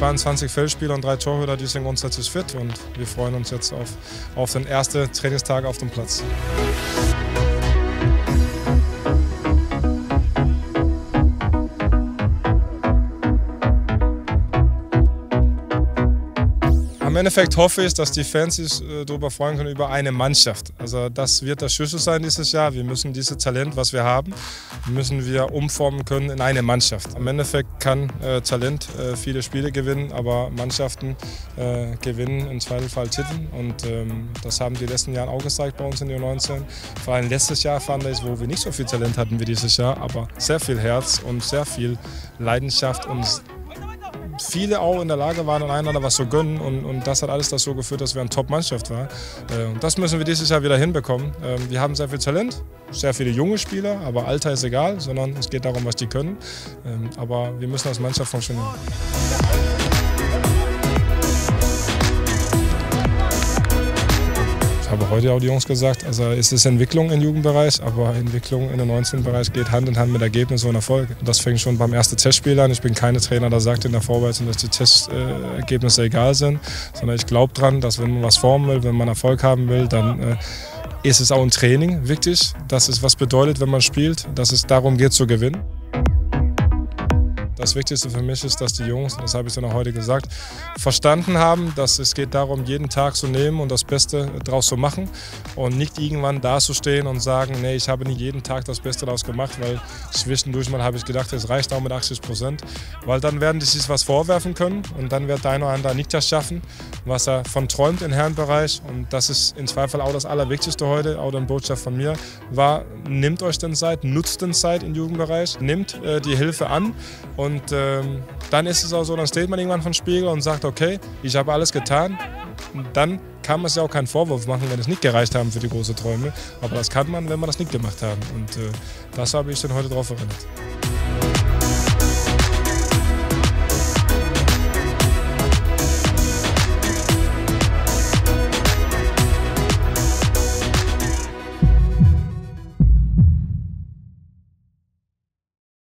22 Feldspieler und drei Torhüter, die sind grundsätzlich fit und wir freuen uns jetzt auf, auf den ersten Trainingstag auf dem Platz. Am Endeffekt hoffe ich, dass die Fans sich äh, darüber freuen können über eine Mannschaft. Also das wird der Schlüssel sein dieses Jahr. Wir müssen dieses Talent, was wir haben, müssen wir umformen können in eine Mannschaft. Am Endeffekt kann äh, Talent äh, viele Spiele gewinnen, aber Mannschaften äh, gewinnen im Zweifelsfall Titel. Und ähm, das haben die letzten Jahre auch gezeigt bei uns in der 19. Vor allem letztes Jahr fand ich, wo wir nicht so viel Talent hatten wie dieses Jahr, aber sehr viel Herz und sehr viel Leidenschaft und viele auch in der Lage waren, einander was zu gönnen. Und, und das hat alles dazu geführt, dass wir eine Top-Mannschaft waren. Äh, und das müssen wir dieses Jahr wieder hinbekommen. Ähm, wir haben sehr viel Talent, sehr viele junge Spieler, aber Alter ist egal, sondern es geht darum, was die können. Ähm, aber wir müssen als Mannschaft funktionieren. Habe heute auch die Jungs gesagt, also es ist Entwicklung im Jugendbereich, aber Entwicklung in den 19-Bereich geht Hand in Hand mit Ergebnis und Erfolg. Das fängt schon beim ersten Testspiel an. Ich bin keine Trainer, der sagt in der Vorbereitung, dass die Testergebnisse egal sind, sondern ich glaube daran, dass wenn man was formen will, wenn man Erfolg haben will, dann äh, ist es auch im Training wichtig, dass es was bedeutet, wenn man spielt, dass es darum geht zu gewinnen. Das Wichtigste für mich ist, dass die Jungs, das habe ich dann auch heute gesagt, verstanden haben, dass es geht darum, jeden Tag zu nehmen und das Beste daraus zu machen und nicht irgendwann dazustehen und sagen, nee, ich habe nicht jeden Tag das Beste daraus gemacht, weil zwischendurch mal habe ich gedacht, es reicht auch mit 80 Prozent, weil dann werden die sich was vorwerfen können und dann wird der oder andere nicht das schaffen, was er von träumt im Herrenbereich und das ist in Zweifel auch das Allerwichtigste heute, auch eine Botschaft von mir, war, nehmt euch den Zeit, nutzt den Zeit im Jugendbereich, nehmt äh, die Hilfe an und und ähm, dann ist es auch so, dann steht man irgendwann vom Spiegel und sagt, okay, ich habe alles getan. Dann kann man sich auch keinen Vorwurf machen, wenn es nicht gereicht haben für die großen Träume. Aber das kann man, wenn man das nicht gemacht haben. Und äh, das habe ich dann heute drauf erinnert.